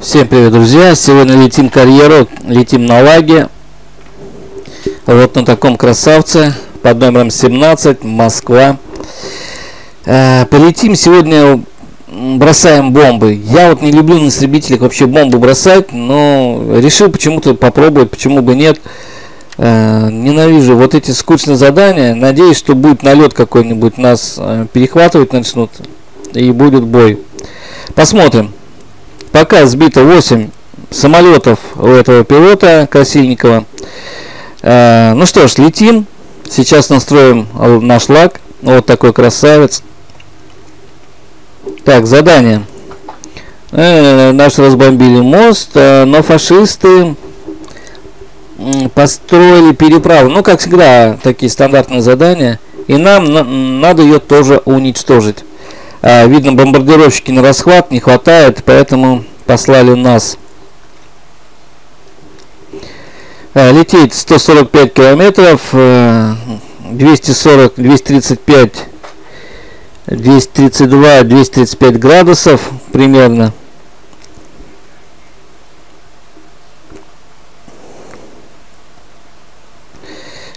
Всем привет, друзья! Сегодня летим карьеру, летим на лаге. Вот на таком красавце под номером 17, Москва. Э, полетим сегодня, бросаем бомбы. Я вот не люблю на истребителях вообще бомбы бросать, но решил почему-то попробовать, почему бы нет. Э, ненавижу вот эти скучные задания. Надеюсь, что будет налет какой-нибудь, нас э, перехватывать начнут и будет бой. Посмотрим. Пока сбито 8 самолетов у этого пилота Красильникова. Э, ну что ж, летим. Сейчас настроим наш лак. Вот такой красавец. Так, задание. Э, наш разбомбили мост, э, но фашисты построили переправу. Ну, как всегда, такие стандартные задания. И нам на надо ее тоже уничтожить. А, видно, бомбардировщики на расхват не хватает, поэтому послали нас. А, лететь 145 километров, 240, 235, 232, 235 градусов примерно.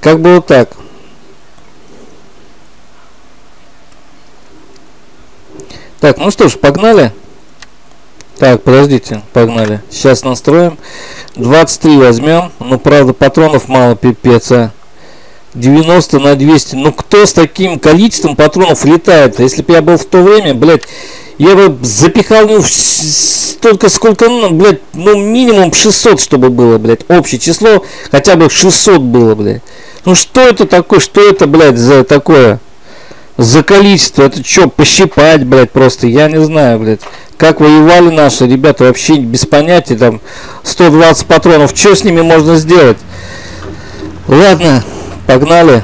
Как бы вот так. Так, ну что ж, погнали. Так, подождите, погнали. Сейчас настроим. 23 возьмем. Ну, правда, патронов мало, пипец, а. 90 на 200. Ну, кто с таким количеством патронов летает? Если бы я был в то время, блядь, я бы запихал ну, столько, сколько, ну, блядь, ну, минимум 600, чтобы было, блядь, общее число, хотя бы 600 было, блядь. Ну, что это такое, что это, блядь, за такое? За количество. Это что, пощипать, блядь, просто? Я не знаю, блядь. Как воевали наши ребята, вообще без понятия. Там 120 патронов. Что с ними можно сделать? Ладно, погнали.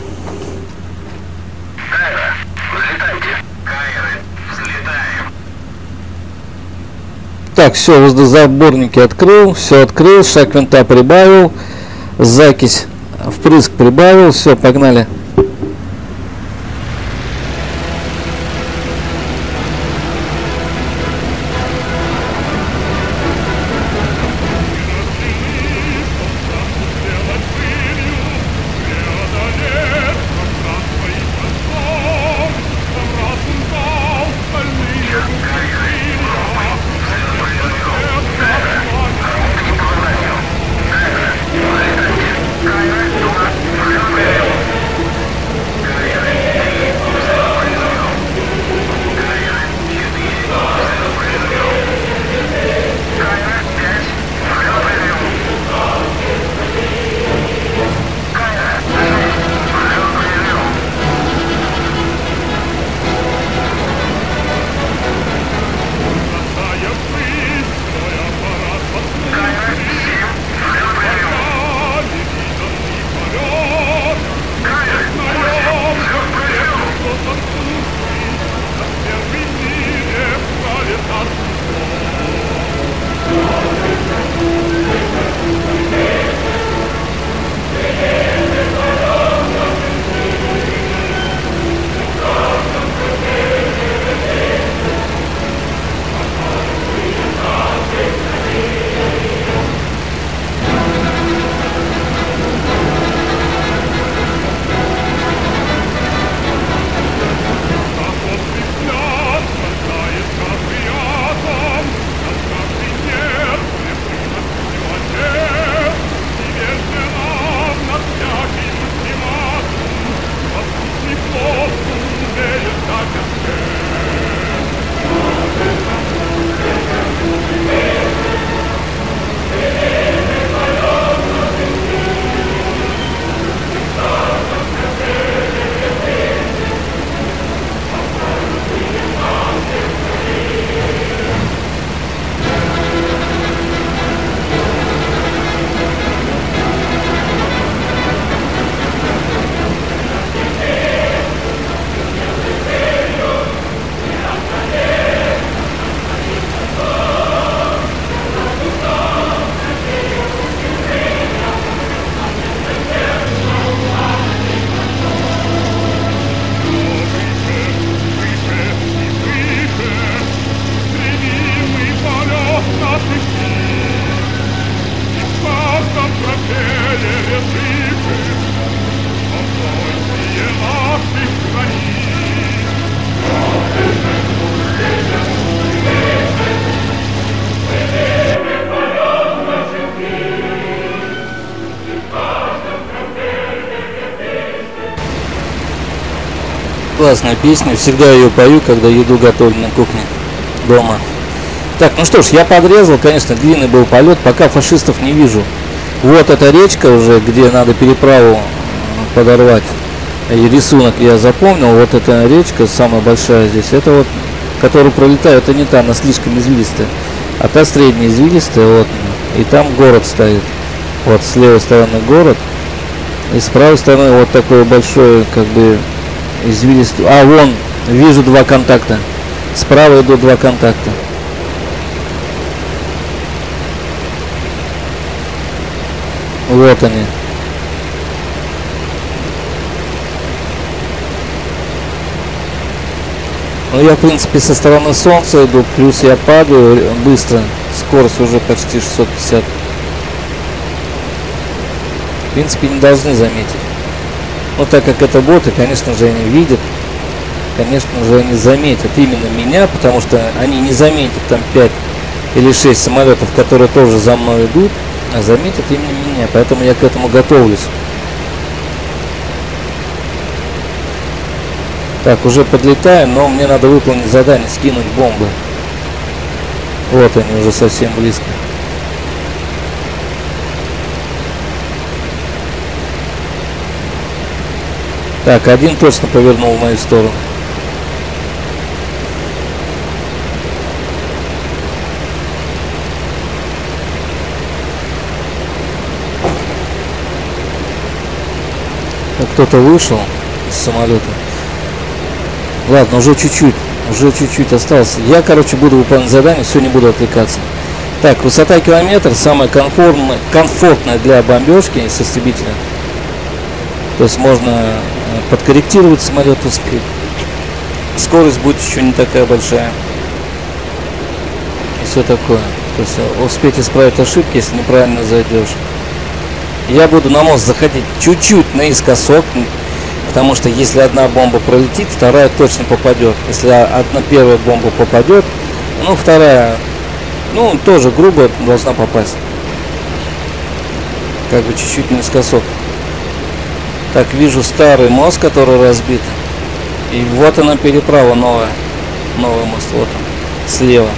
Так, все, воздухозаборники открыл, все открыл, шаг винта прибавил, закись впрыск прибавил, все, погнали. Классная песня. Всегда ее пою, когда еду готовлю на кухне дома. Так, ну что ж, я подрезал, конечно, длинный был полет, пока фашистов не вижу. Вот эта речка уже, где надо переправу подорвать. И рисунок я запомнил, вот эта речка, самая большая здесь, это вот, которую пролетаю, это не та, она слишком извилистая. А та средняя извилистая, вот, и там город стоит. Вот с левой стороны город, и с правой стороны вот такой большой, как бы, извилистый. А, вон, вижу два контакта. Справа идут два контакта. Вот они. Ну, я, в принципе, со стороны солнца иду, плюс я падаю быстро. Скорость уже почти 650. В принципе, не должны заметить. Но так как это боты, конечно же, они видят. Конечно же, они заметят именно меня, потому что они не заметят там 5 или 6 самолетов, которые тоже за мной идут, а заметят именно меня. Поэтому я к этому готовлюсь. Так, уже подлетаем, но мне надо выполнить задание, скинуть бомбы. Вот они уже совсем близко. Так, один точно повернул в мою сторону. Кто-то вышел из самолета. Ладно, уже чуть-чуть. Уже чуть-чуть осталось. Я, короче, буду выполнять задание, все, не буду отвлекаться. Так, высота километр, самая комфортная, комфортная для бомбежки с истребителя. То есть можно подкорректировать самолет успеть. Скорость будет еще не такая большая. И все такое. То есть э, успеть исправить ошибки, если неправильно зайдешь. Я буду на мост заходить чуть-чуть наискосок, Потому что если одна бомба пролетит, вторая точно попадет. Если одна первая бомба попадет, ну вторая, ну тоже грубо должна попасть. Как бы чуть-чуть наискосок. Так, вижу старый мост, который разбит. И вот она переправа новая. Новый мост, вот он, слева.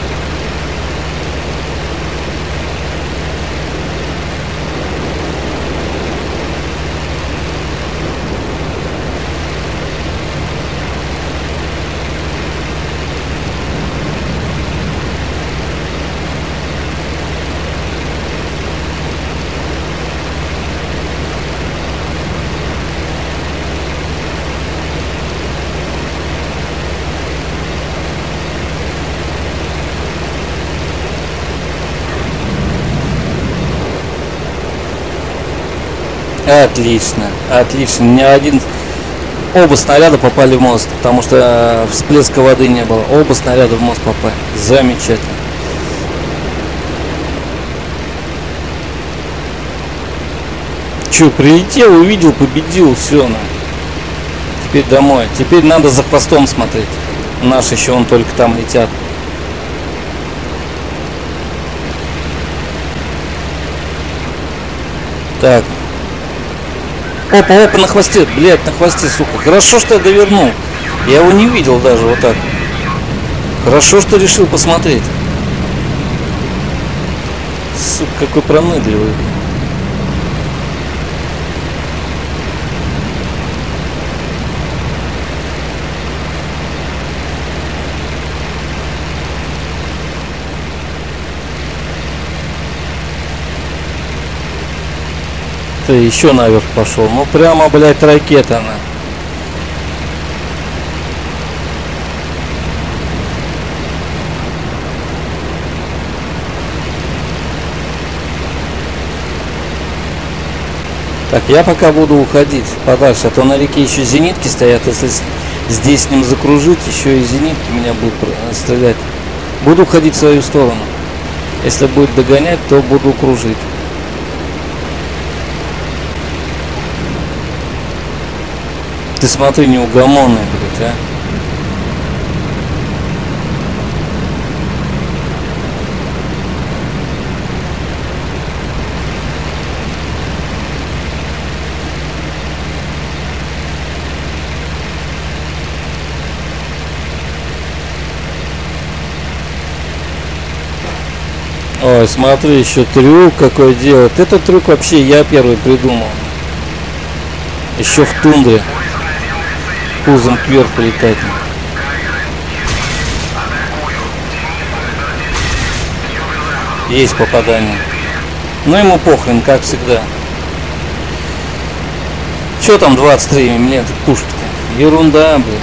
Отлично, отлично. Ни один... Оба снаряда попали в мост, потому что э, всплеска воды не было. Оба снаряда в мост попали. Замечательно. Че, прилетел, увидел, победил, все. Ну. Теперь домой. Теперь надо за хвостом смотреть. Наши еще он только там летят. Так, Опа, опа, на хвосте, блядь, на хвосте, сука. Хорошо, что я довернул. Я его не видел даже вот так. Хорошо, что решил посмотреть. Сука, какой пронырливый. Ты еще наверх пошел. Ну прямо, блядь, ракета она. Так, я пока буду уходить подальше, а то на реке еще зенитки стоят. Если здесь с ним закружить, еще и зенитки меня будут стрелять. Буду уходить в свою сторону. Если будет догонять, то буду кружить. ты смотри, неугомонный, блядь, а. Ой, смотри, еще трюк какой делает. Этот трюк вообще я первый придумал. Еще в тундре. Пузом кверху летать. Есть попадание. Но ему похрен, как всегда. Че там 23 мне тут пушки-то? Ерунда, блин.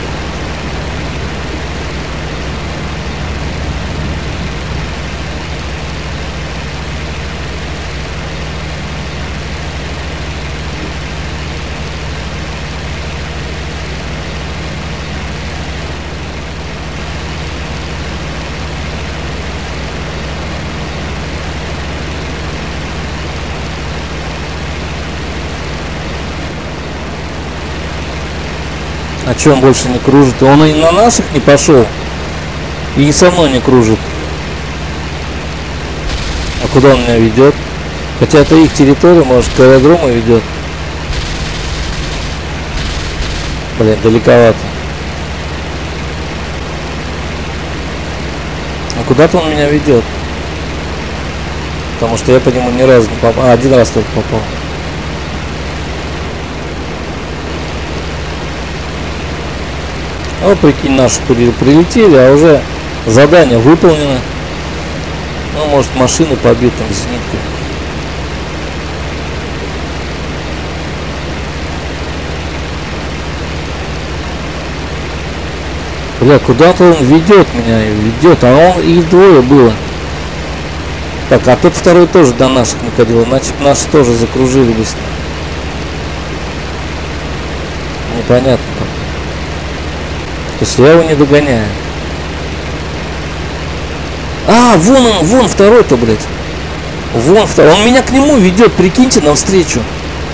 Что он больше не кружит? Он и на наших не пошел. И со мной не кружит. А куда он меня ведет? Хотя это их территория, может, к аэродрому ведет. Блин, далековато. А куда-то он меня ведет. Потому что я по нему ни разу не попал. А, один раз только попал. Ну, прикинь, наши прилетели, а уже задание выполнено. Ну, может, машины побиты там зениткой. Бля, куда-то он ведет меня, ведет, а он их двое было. Так, а тот второй тоже до наших не ходил, иначе наши тоже закружили бы. Непонятно. То есть я его не догоняю. А, вон он, вон второй-то, блядь. Вон второй. Он меня к нему ведет, прикиньте, навстречу.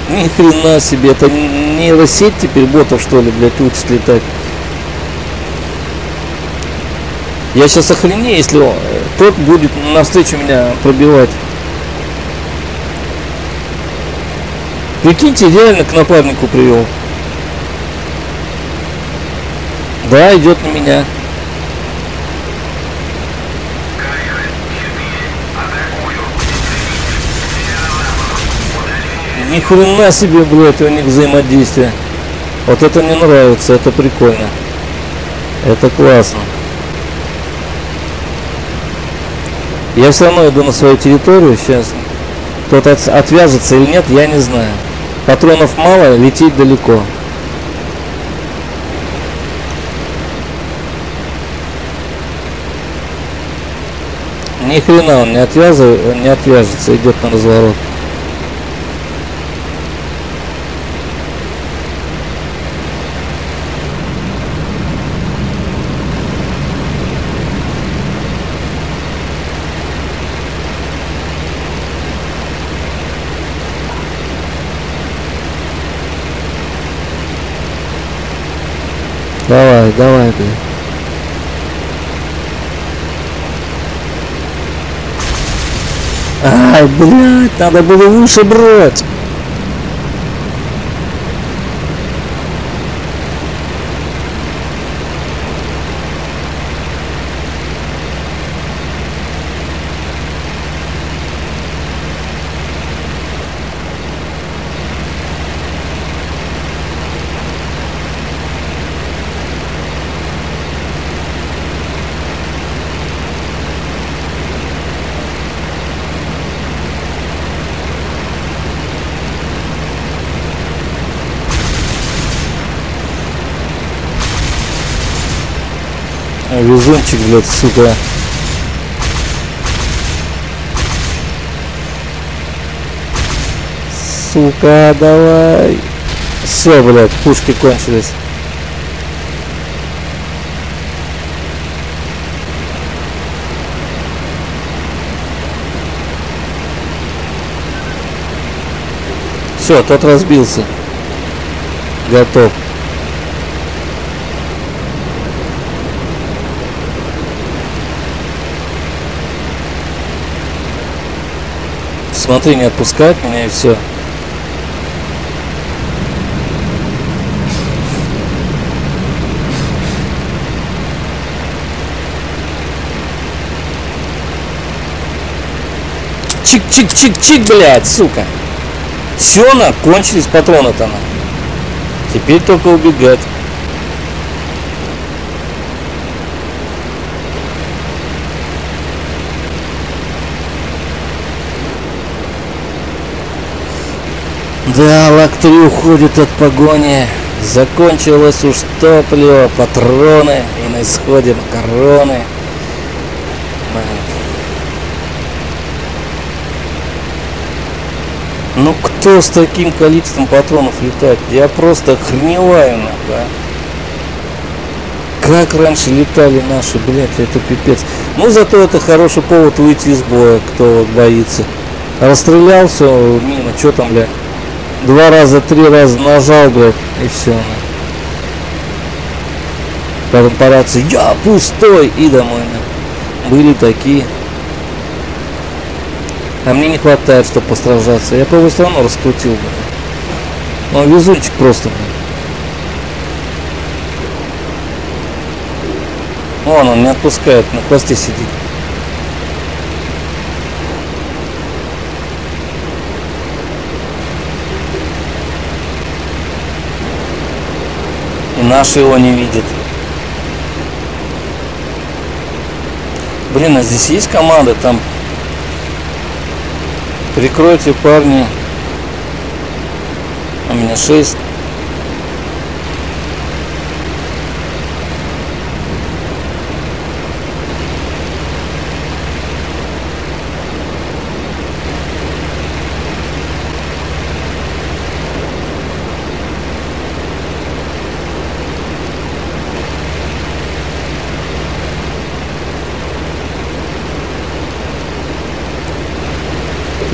Ни хрена себе, это нейросеть теперь ботов, что ли, блядь, учит летать. Я сейчас охренею, если он, тот будет навстречу меня пробивать. Прикиньте, реально к напарнику привел. Да, идет на меня. Ни хрена себе, блядь, у них взаимодействие. Вот это мне нравится, это прикольно. Это классно. Я все равно иду на свою территорию сейчас. Кто-то отвяжется или нет, я не знаю. Патронов мало, лететь далеко. Ни хрена он не отвязывает, не отвяжется, идет на разворот. Давай, давай, блядь. Блядь, надо было выше брать. Везунчик, блядь, сука. Сука, давай. Все, блядь, пушки кончились. Все, тот разбился. Готов. Смотри, не отпускает меня и все. чик-чик-чик-чик, блядь, сука. Все, на, кончились патроны-то на. Теперь только убегать. Да, Лак-3 уходит от погони. Закончилось уж топливо, патроны и на исходе макароны. Ну кто с таким количеством патронов летает? Я просто охреневаю, да? Как раньше летали наши, блядь, это пипец. Ну зато это хороший повод выйти из боя, кто боится. Расстрелял все мимо, что там, блядь. Два раза, три раза нажал, блядь, и все. Потом по рации, я пустой, и домой. На. Были такие. А мне не хватает, чтобы постраждаться. Я бы его все равно раскрутил бы. Он ну, везунчик просто. Вон он не отпускает, на хвосте сидит. И наши его не видят. Блин, а здесь есть команда, там Прикройте, парни. У меня 6.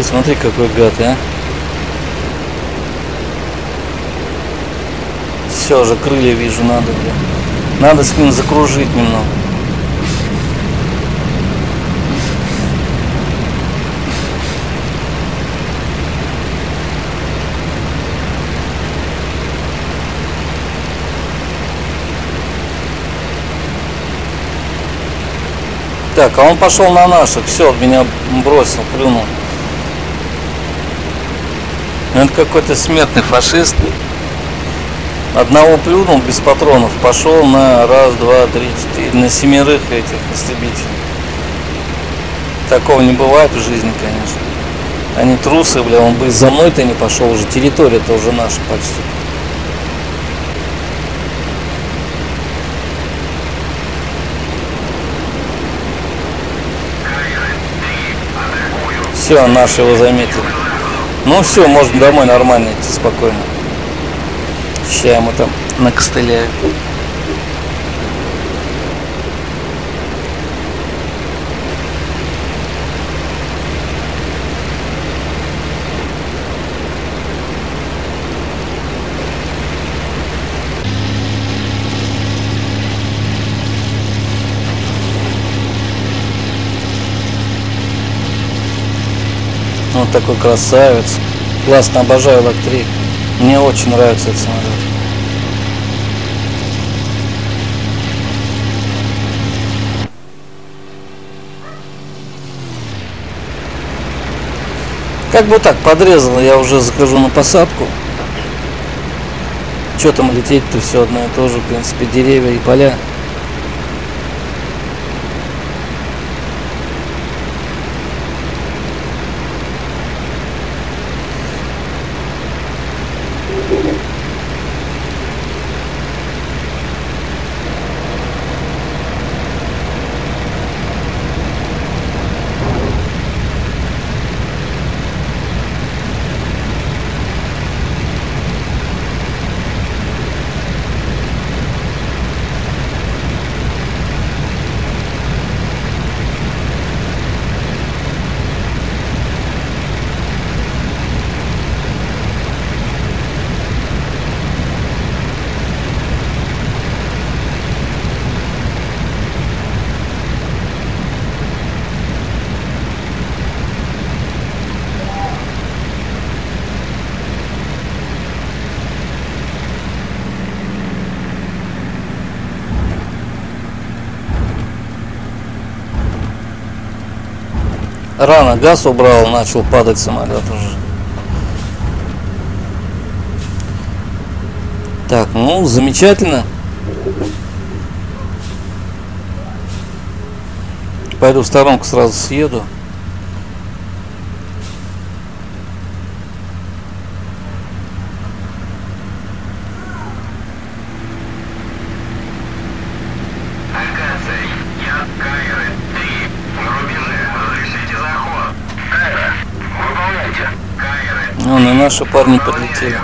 Ты смотри, какой гад, а. Все, уже крылья вижу, надо, бля. Надо с ним закружить немного. Так, а он пошел на наших, все, меня бросил, плюнул. Ну, это какой-то смертный фашист. Одного плюнул без патронов, пошел на раз, два, три, четыре, на семерых этих истребителей. Такого не бывает в жизни, конечно. Они трусы, бля, он бы за мной-то не пошел уже, территория-то уже наша почти. Все, наши его заметили. Ну все, можно домой нормально идти спокойно. Сейчас ему там накостыляю. Такой красавец. Классно, обожаю лак 3. Мне очень нравится этот самолет. Как бы так подрезало, я уже захожу на посадку. Что там лететь-то все одно и то же, в принципе, деревья и поля. Рано газ убрал, начал падать самолет уже. Так, ну, замечательно. Пойду в сторонку сразу съеду. Наши парни подлетели.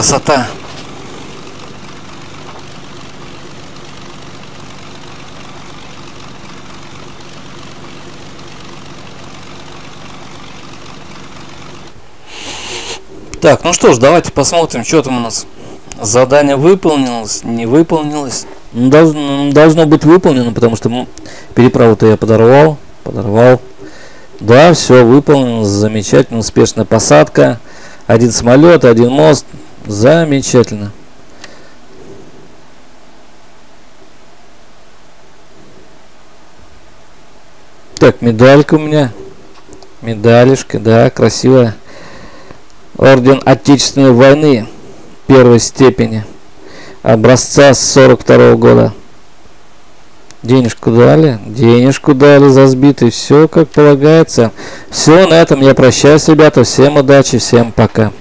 Красота! Так, ну что ж, давайте посмотрим, что там у нас. Задание выполнилось, не выполнилось. Ну, должно, должно быть выполнено, потому что переправу-то я подорвал. Подорвал. Да, все выполнено, замечательно, успешная посадка. Один самолет, один мост. Замечательно. Так, медалька у меня. Медалишка, да, красивая. Орден Отечественной войны первой степени. Образца с 42 -го года. Денежку дали, денежку дали за сбитый, все как полагается. Все, на этом я прощаюсь, ребята. Всем удачи, всем пока.